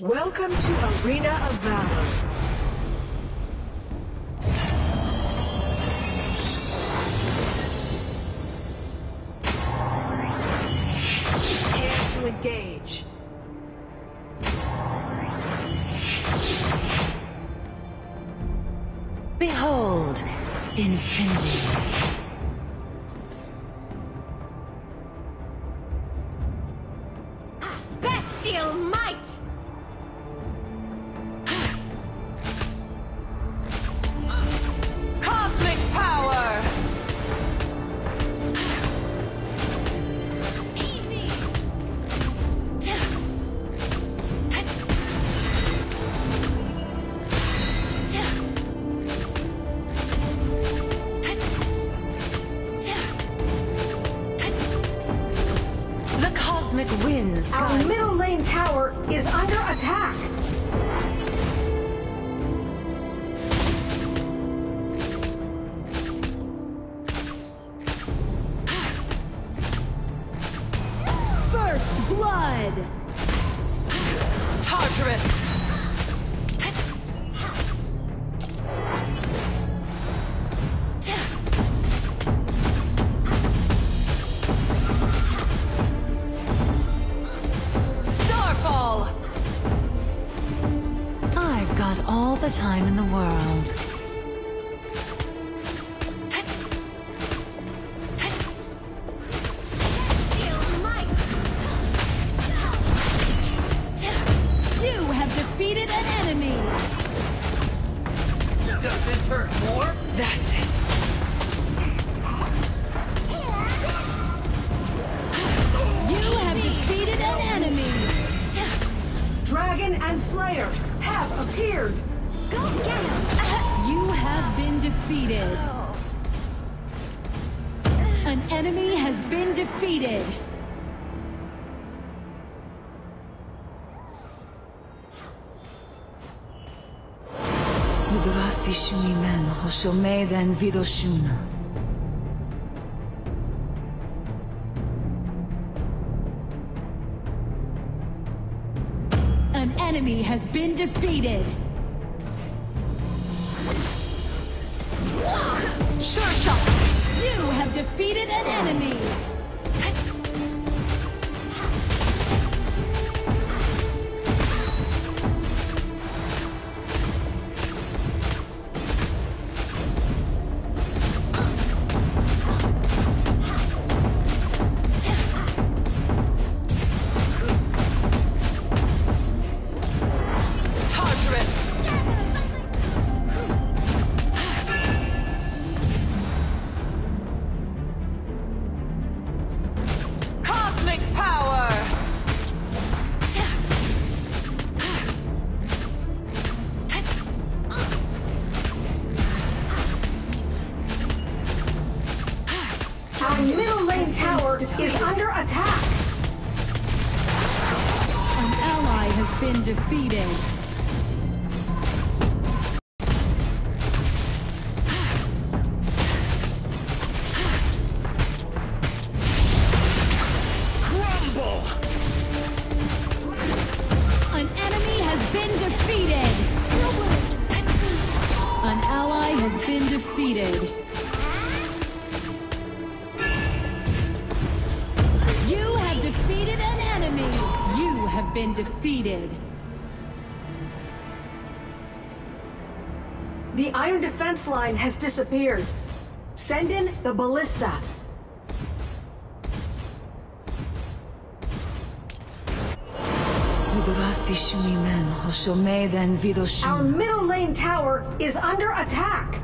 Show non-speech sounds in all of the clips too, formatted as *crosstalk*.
Welcome to Arena of Valor. Tartarus! Dragon Slayer have appeared. Go get him! You have been defeated. An enemy has been defeated. Kudrasi shumimen hoshome den vidoshuna. Enemy has been defeated. Sure shot! You have defeated an enemy. Defeated. Crumble! An enemy has been defeated. An ally has been defeated. You have defeated an enemy. You have been defeated. The iron defense line has disappeared. Send in the ballista. Kudrasi shumimen hoshome den Our middle lane tower is under attack.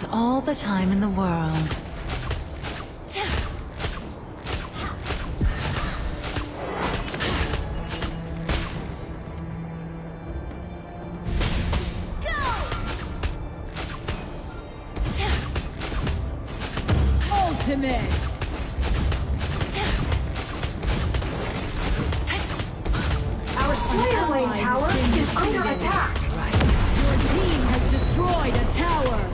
got all the time in the world. Ultimate! Slayer Lane Tower is under attack! Right. Your team has destroyed a tower!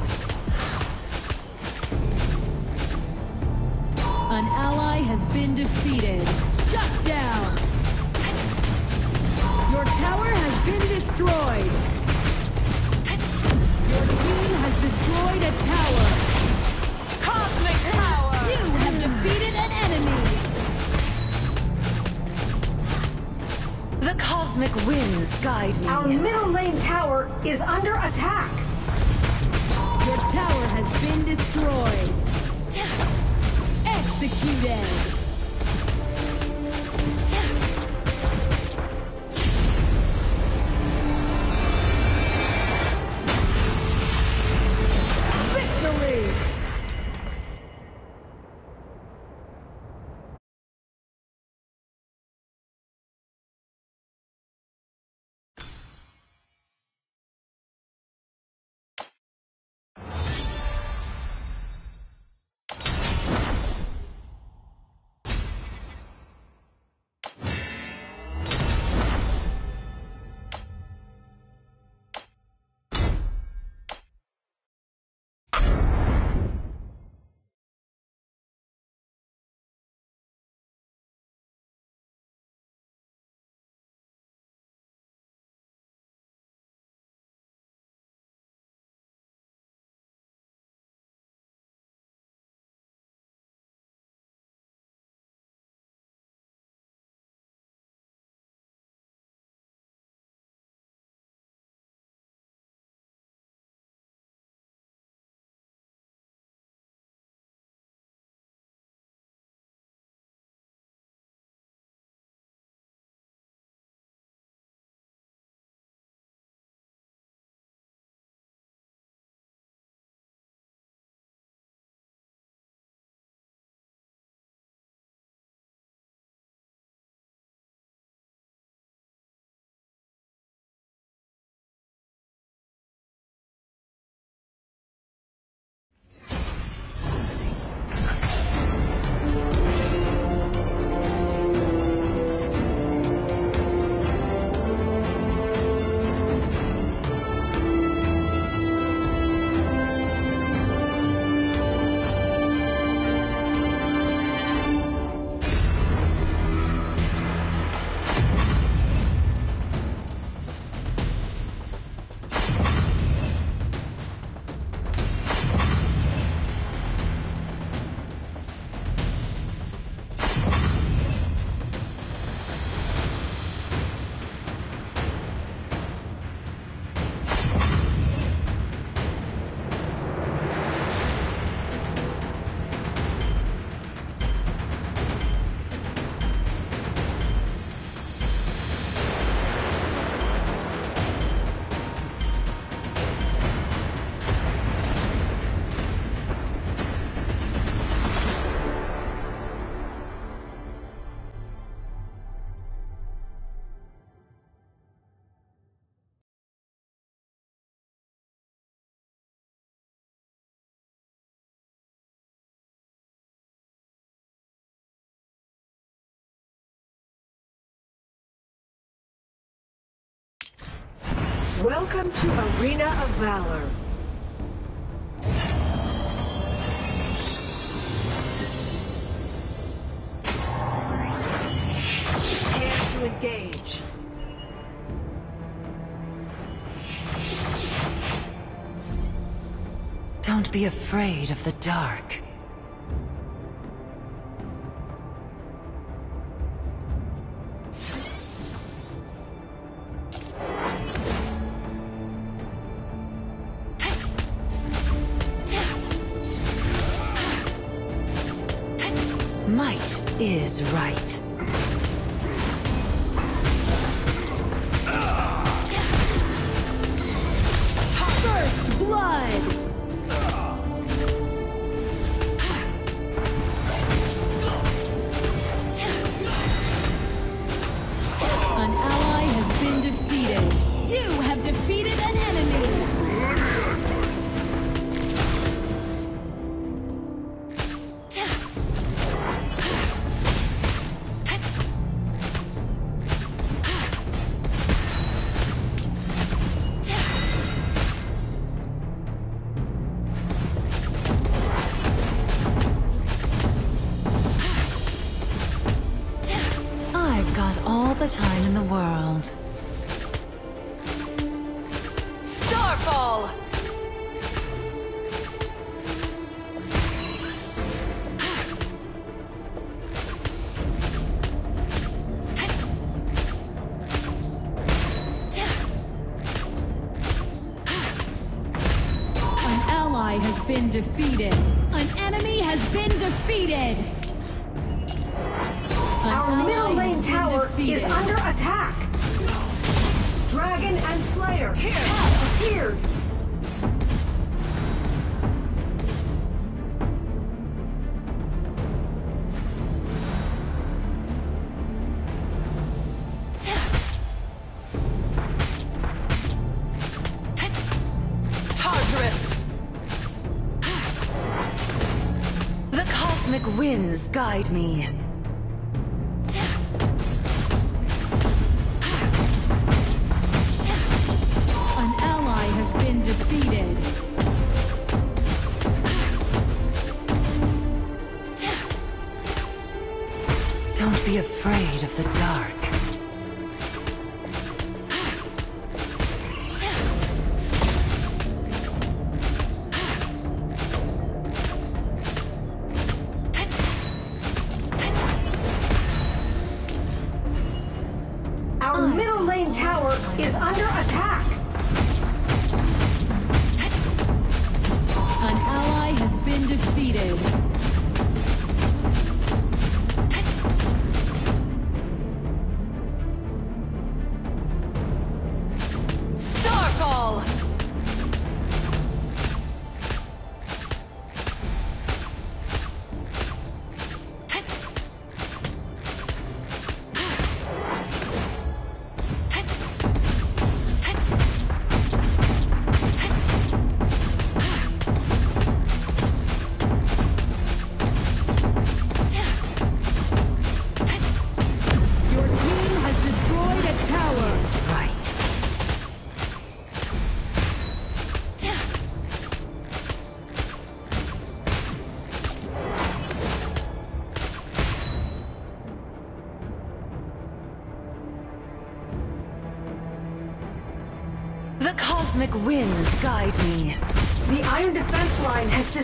Has been defeated. Shut down! Your tower has been destroyed! Your team has destroyed a tower! Cosmic power! You have defeated an enemy! The cosmic winds guide me. Our middle lane tower is under attack. Your tower has been destroyed! Executed! Welcome to Arena of Valor. Prepare to engage. Don't be afraid of the dark. Blood! In the world. Starfall! An ally has been defeated. An enemy has been defeated. Defeated. is under attack. Dragon and Slayer have appeared. Tartarus! The cosmic winds guide me.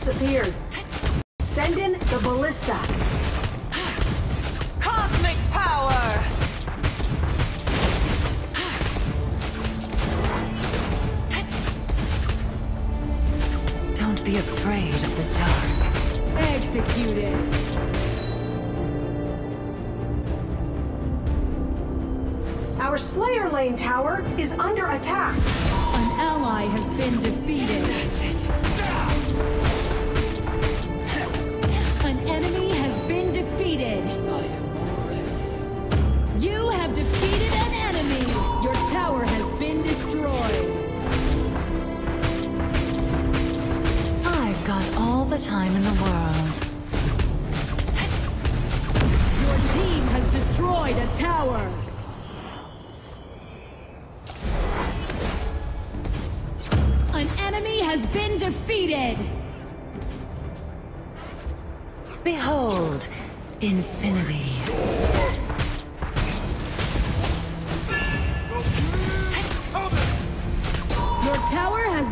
Disappeared. Send in the ballista. Cosmic power! Don't be afraid of the dark. Executed. Our Slayer lane tower is under attack. An ally has been defeated. An destroyed. I've got all the time in the world. Your team has destroyed a tower. An enemy has been defeated. Behold, infinity.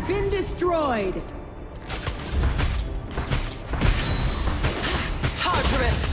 Been destroyed. *sighs* Tartarus!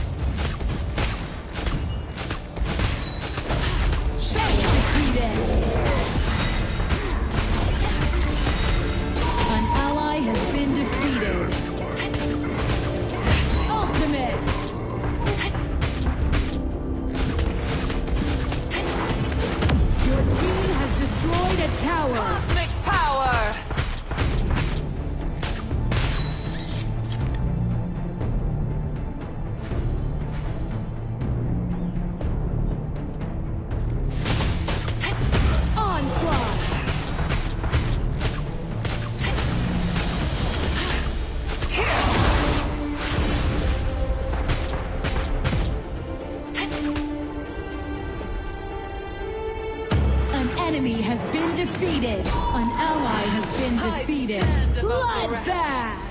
Defeated. An ally has been defeated. Bloodbath.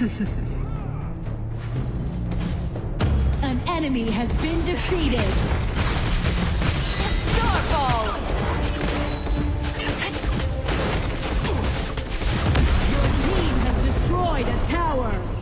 An enemy has been defeated. Starfall! Your team has destroyed a tower.